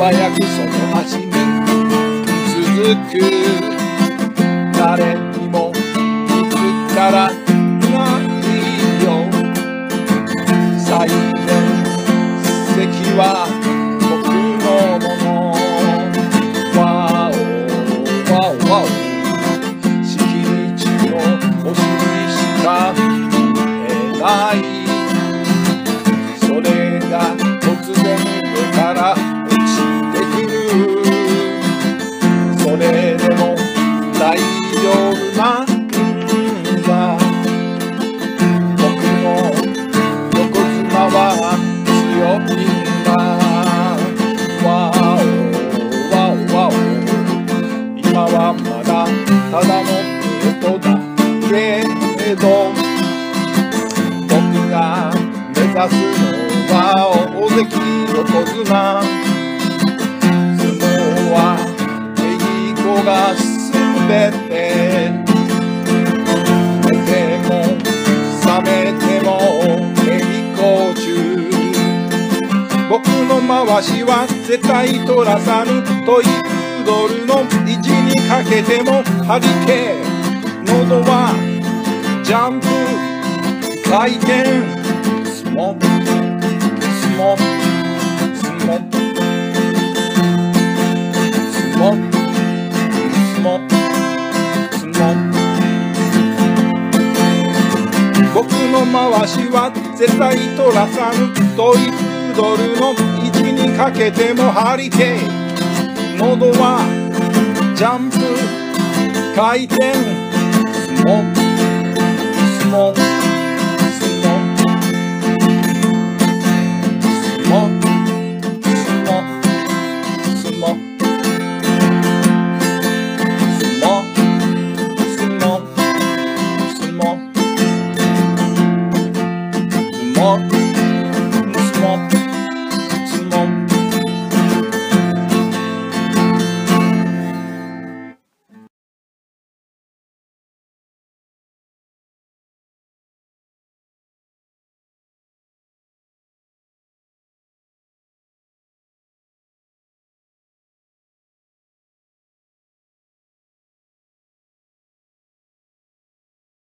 早くその足に続く目指すのは大関横綱相撲は稽古が全て。寝ても覚めても稽古中。僕の回しは絶対取らさぬトイプードルの意地にかけても張り手。喉はジャンプ。回転もすもすも。すもすもすも僕の回しは絶対取らさぬドいブドルの位置にかけても張り手。喉はジャンプ。回転。スモスモ